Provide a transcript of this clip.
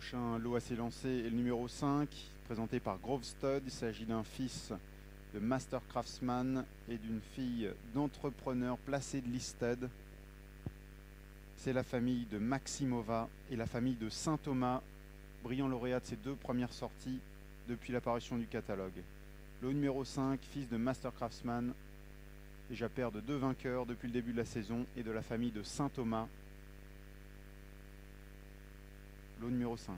prochain lot à s'élancer est le numéro 5, présenté par Grove Stud. Il s'agit d'un fils de Master Craftsman et d'une fille d'entrepreneur placé de listed. C'est la famille de Maximova et la famille de Saint-Thomas, brillant lauréat de ses deux premières sorties depuis l'apparition du catalogue. Le numéro 5, fils de Master Craftsman, déjà père de deux vainqueurs depuis le début de la saison et de la famille de Saint-Thomas. Lot numéro 5.